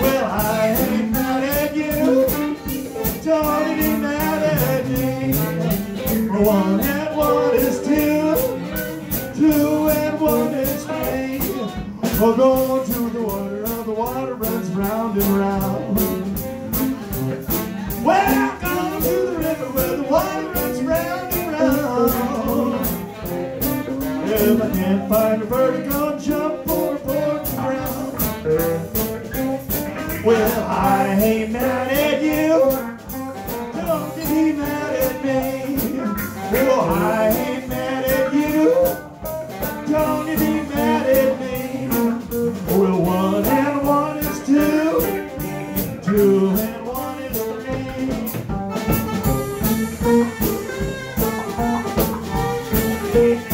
Well, I ain't One and one is two. Two and one is three. We're going to the water, the water runs round and round. Welcome to the river where the water runs round and round. If I can't find a bird, go jump overboard the ground. Well, I ain't mad at Draw